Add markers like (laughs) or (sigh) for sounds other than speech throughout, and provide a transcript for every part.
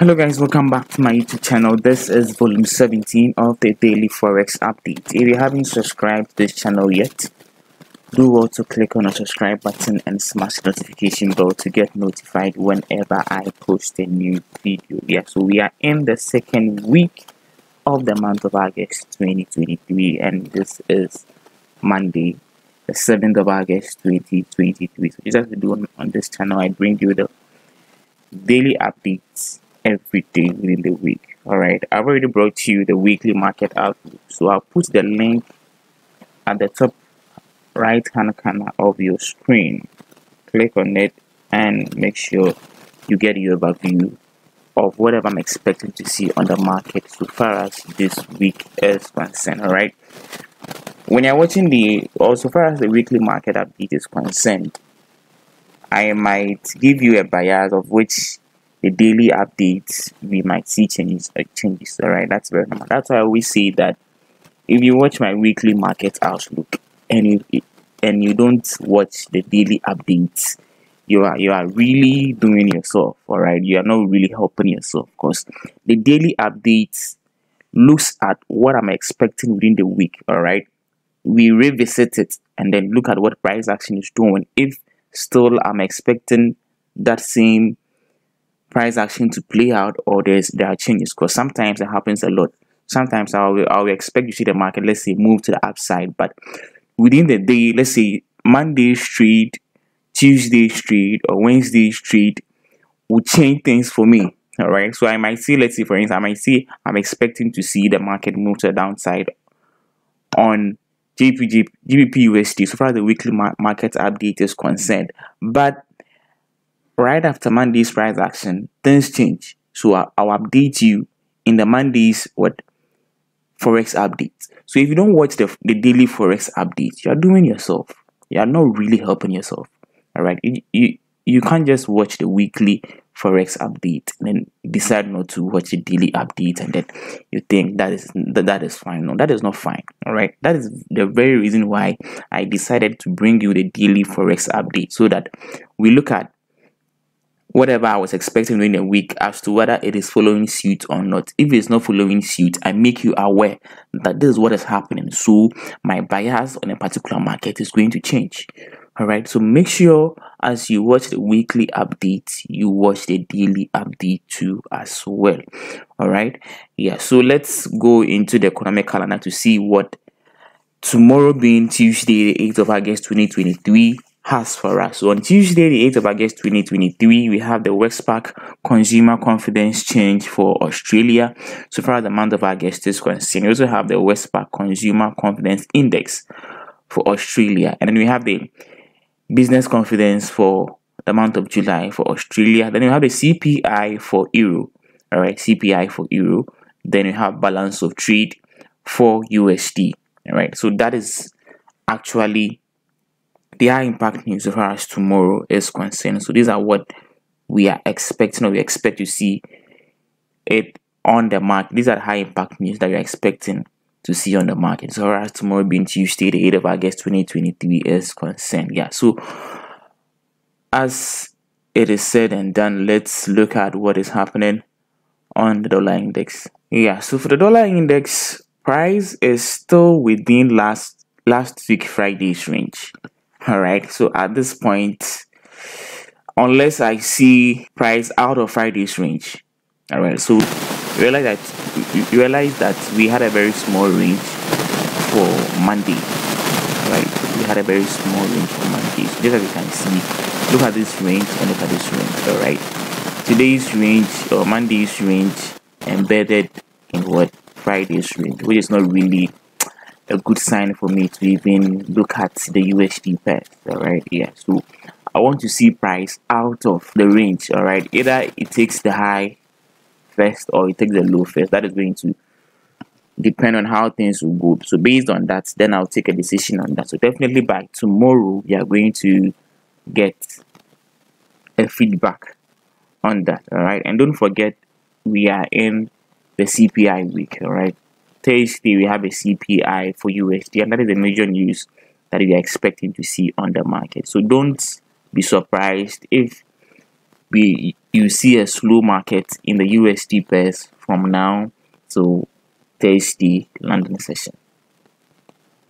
Hello guys, welcome back to my YouTube channel. This is volume 17 of the daily forex update. If you haven't subscribed to this channel yet, do also click on the subscribe button and smash the notification bell to get notified whenever I post a new video. Yeah, so we are in the second week of the month of August 2023 and this is Monday the 7th of August 2023. So just we do on, on this channel, I bring you the daily updates every day within the week. Alright, I've already brought you the weekly market outlook. So I'll put the link at the top right hand corner of your screen. Click on it and make sure you get your overview of whatever I'm expecting to see on the market so far as this week is concerned. Alright. When you're watching the or so far as the weekly market update is concerned, I might give you a bias of which the daily updates we might see changes uh, changes all right that's very normal. That's why i always say that if you watch my weekly market outlook and you and you don't watch the daily updates you are you are really doing yourself all right you are not really helping yourself because the daily updates looks at what i'm expecting within the week all right we revisit it and then look at what price action is doing if still i'm expecting that same price action to play out or there's there are changes? Because sometimes it happens a lot. Sometimes I'll, I'll expect to see the market let's say move to the upside. But within the day let's say monday street tuesday street or wednesday street will change things for me all right so i might see let's say for instance i might see i'm expecting to see the market move to the downside on GBP, GBP USD so far the weekly market update is concerned. But right after Monday's price action, things change. So I'll, I'll update you in the Monday's what forex updates. So if you don't watch the, the daily forex updates, you're doing yourself. You're not really helping yourself. All right, you, you you can't just watch the weekly forex update and then decide not to watch the daily update and then you think that is that, that is fine no that is not fine all right that is the very reason why i decided to bring you the daily forex update so that we look at whatever I was expecting during the week as to whether it is following suit or not. If it's not following suit, I make you aware that this is what is happening. So my bias on a particular market is going to change. All right. So make sure as you watch the weekly update, you watch the daily update too as well. All right. Yeah. So let's go into the economic calendar to see what tomorrow being Tuesday, the 8th of August 2023 has for us. So on Tuesday, the 8th of August 2023, we have the Westpac Consumer Confidence Change for Australia. So far, the month of August is concerned. We also have the Westpac Consumer Confidence Index for Australia. And then we have the Business Confidence for the month of July for Australia. Then we have the CPI for Euro. All right, CPI for Euro. Then we have Balance of Trade for USD. All right, so that is actually the high impact news as tomorrow is concerned. So these are what we are expecting or we expect to see it on the market. These are the high impact news that we're expecting to see on the market. So as tomorrow being Tuesday, the 8th of August 2023 is concerned. Yeah. So as it is said and done, let's look at what is happening on the dollar index. Yeah, so for the dollar index, price is still within last last week Friday's range all right so at this point unless i see price out of friday's range all right so realize that you realize that we had a very small range for monday right? We had a very small range for monday. So just as you can see look at this range and look at this range all right today's range or monday's range embedded in what friday's range which is not really a good sign for me to even look at the USD pair. All right, yeah. So I want to see price out of the range. All right, either it takes the high first or it takes the low first. That is going to depend on how things will go. So based on that, then I'll take a decision on that. So definitely by tomorrow, we are going to get a feedback on that. All right, and don't forget we are in the CPI week. All right. Thursday, we have a CPI for USD, and that is the major news that we are expecting to see on the market. So don't be surprised if we you see a slow market in the USD pairs from now to Thursday London session.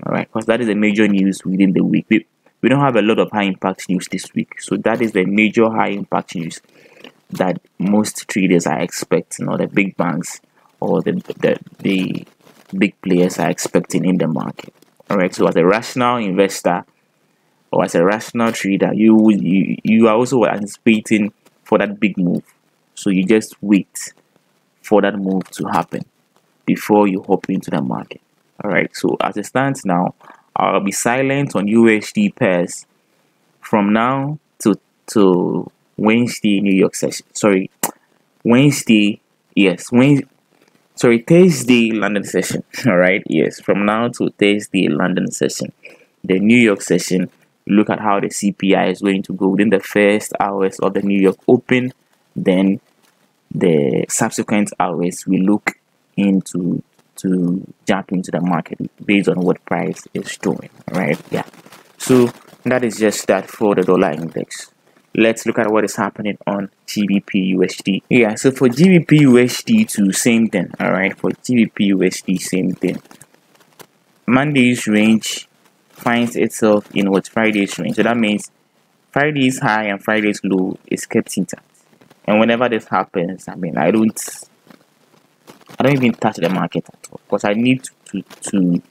All right, because that is the major news within the week. We, we don't have a lot of high impact news this week, so that is the major high impact news that most traders are expecting, or the big banks or the the, the big players are expecting in the market. All right, so as a rational investor or as a rational trader, you you you are also anticipating for that big move. So you just wait for that move to happen before you hop into the market. All right. So as it stands now, I'll be silent on USD pairs from now to to Wednesday New York session. Sorry, Wednesday. Yes, Wednesday. Sorry, Thursday London session. (laughs) All right. Yes, from now to Thursday London session. The New York session look at how the CPI is going to go within the first hours of the New York Open. Then the subsequent hours we look into to jump into the market based on what price is doing. Right? Yeah. So that is just that for the dollar index. Let's look at what is happening on GBP USD. Yeah, so for GBP USD to same thing. All right, for GBP USD same thing. Monday's range finds itself in what Friday's range. So that means Friday's high and Friday's low is kept intact. And whenever this happens, I mean, I don't, I don't even touch the market at all because I need to, to, to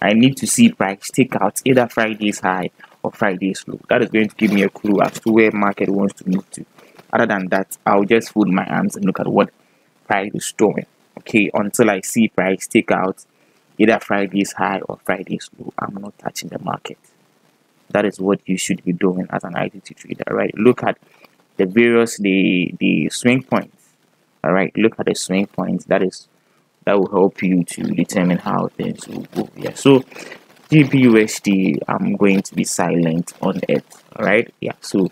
I need to see price take out either Friday's high or Friday's low. That is going to give me a clue as to where market wants to move to. Other than that, I'll just fold my hands and look at what price is doing. Okay, until I see price take out either Friday's high or Friday's low. I'm not touching the market. That is what you should be doing as an ICT trader, right? Look at the various the the swing points. All right, look at the swing points. That is that will help you to determine how things will go. Yeah. So GBUSD, I'm going to be silent on it. All right. Yeah. So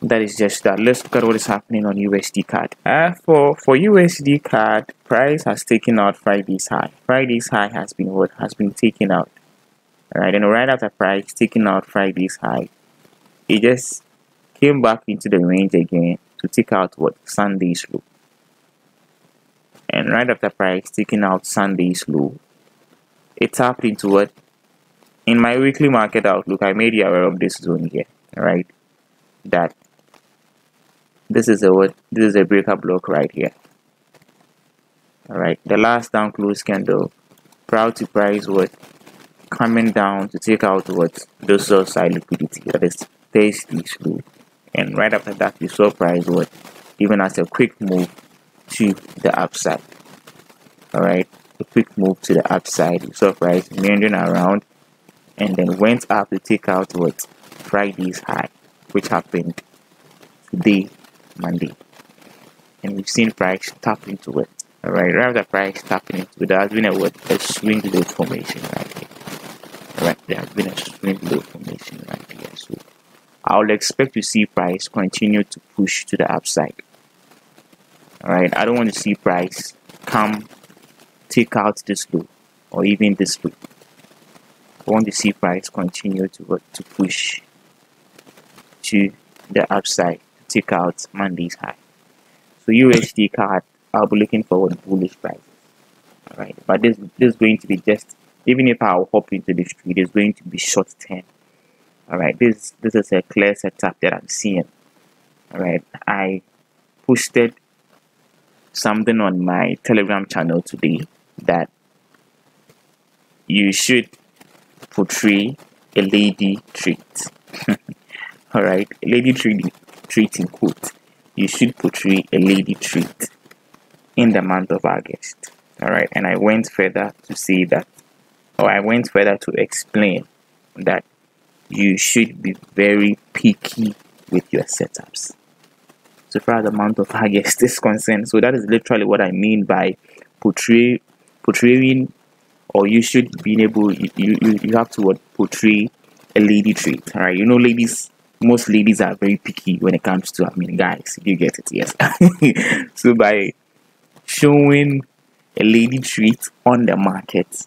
that is just that let's look at what is happening on USD CAD. uh, for for USD CAD, price has taken out friday's high friday's high has been what has been taken out all right and right after price taking out friday's high it just came back into the range again to take out what sunday's low and right after price taking out sunday's low it tapped into what in my weekly market outlook i made you aware of this zone here right? That this is a what this is a breaker block right here. All right. The last down close candle proud to price what coming down to take out what the those side liquidity that is tasty slow. And right after that we saw price what even as a quick move to the upside. All right. A quick move to the upside. We saw price meandering around and then went up to take out what friday's high which happened today Monday. And we've seen price tap into it. Alright, rather price tapping into it, there has been a what a swing low formation right here. Alright, there has been a swing low formation right here. So I will expect to see price continue to push to the upside. Alright, I don't want to see price come take out this low or even this low. I want to see price continue to to push to the upside to take out Monday's high. So USD CAD, I'll be looking forward bullish prices. Alright, but this this is going to be just even if I'll hop into this trade, it's going to be short term. Alright, this this is a clear setup that I'm seeing. Alright, I posted something on my telegram channel today that you should portray a lady treat. (laughs) Alright, a lady treat treat in quote, you should portray a lady treat in the month of August. Alright, and I went further to say that, or I went further to explain that you should be very picky with your setups. So far the month of August (laughs) is concerned. So that is literally what I mean by portray portraying or you should be able you, you, you have to what portray a lady trait. Alright, you know ladies most ladies are very picky when it comes to I mean guys you get it yes (laughs) so by showing a lady treat on the market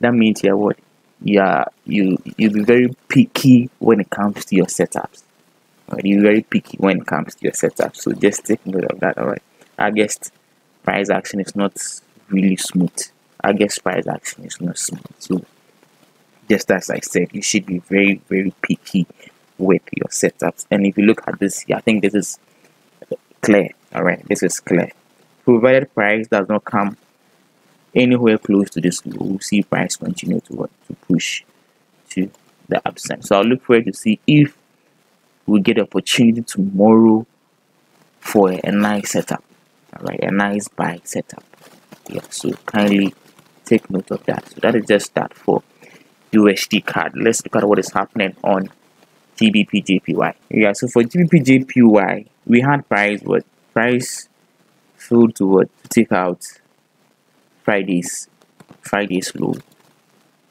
that means you're what yeah you you be very picky when it comes to your setups Right? You're very picky when it comes to your setup, so just take note of that. Alright. I guess price action is not really smooth. I guess price action is not smooth. So just as I said, you should be very, very picky with your setups. And if you look at this I think this is clear. Alright, this is clear. Provided price does not come anywhere close to this low, we'll see price continue to to push to the upside. So I'll look forward to see if we get the opportunity tomorrow for a, a nice setup. Alright, a nice buy setup. Yeah, so kindly take note of that. So that is just that for USD CAD. Let's look at what is happening on GBP JPY. Yeah, so for GBP JPY, we had price what price filled to what to take out Friday's Friday's low.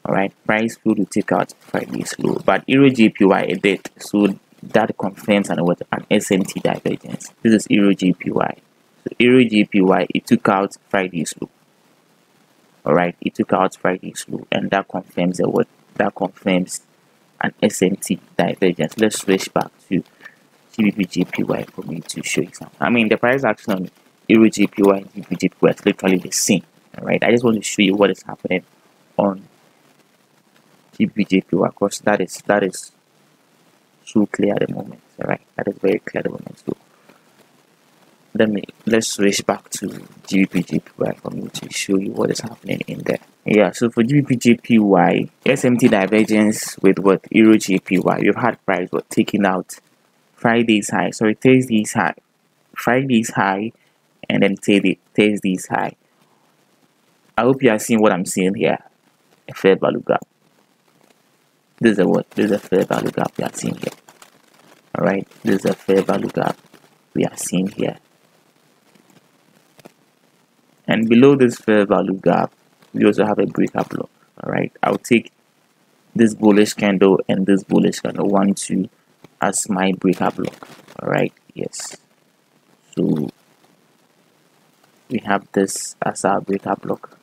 Alright, price filled to take out Friday's low, but Euro JPY it did so that confirms an what an SMT divergence. This is Euro JPY. So Euro JPY it took out Friday's low. Alright, it took out Friday's low, and that confirms that what that confirms an SMT divergence. Let's switch back to GBP JPY for me to show you something. I mean, the price action on Euro JPY and GBP JPY is literally the same. Alright, I just want to show you what is happening on GBP JPY because that is that is so clear at the moment. Alright, that is very clear at the moment. So let me let's switch back to GBP JPY for me to show you what is happening in there. Yeah, so for GBP JPY, SMT divergence with what Euro JPY, we've had price what taking out Friday's high, sorry, Thursday's high, Friday's high, and then Thursday's high. I hope you are seeing what I'm seeing here. A fair value gap. This is a what? This is a fair value gap we are seeing here. Alright, this is a fair value gap we are seeing here. And below this fair value gap, we also have a breaker block. Alright, I'll take this bullish candle and this bullish candle one, two as my breaker block. Alright, yes. So we have this as our breaker block.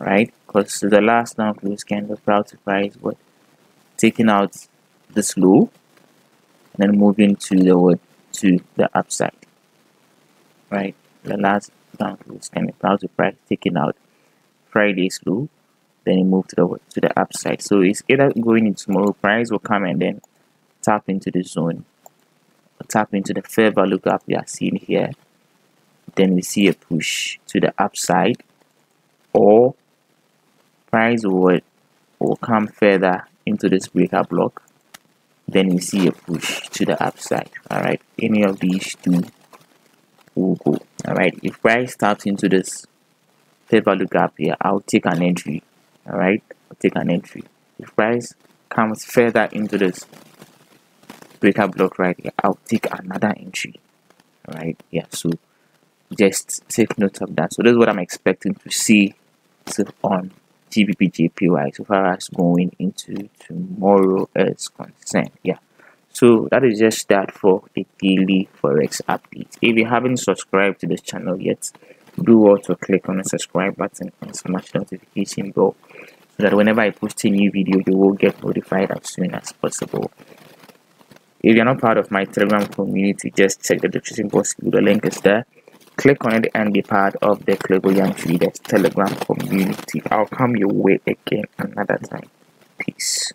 Alright, because the last down close candle proud price what taking out this low and then moving to the to the upside. Right, the last down close candle proud to price taking out Friday's low, then it moved to the to the upside. So it's either going into tomorrow price will come and then tap into the zone, tap into the fair value gap we are seeing here. Then we see a push to the upside, or price will will come further into this breaker block. Then we see a push to the upside. All right, any of these two will go. All right, if price taps into this fair value gap here, I'll take an entry. All right, I'll take an entry. If price comes further into this breaker block right here, I'll take another entry. All right, yeah. So just take note of that. So this is what I'm expecting to see on GBP JPY so far as going into tomorrow is concerned. Yeah. So that is just that for the daily forex update. If you haven't subscribed to this channel yet, do also click on the subscribe button and smash the notification bell so that whenever I post a new video, you will get notified as soon as possible. If you're not part of my Telegram community, just check the description box. The link is there. Click on it and be part of the Clairvoyant Traders Telegram community. I'll come your way again another time. Peace.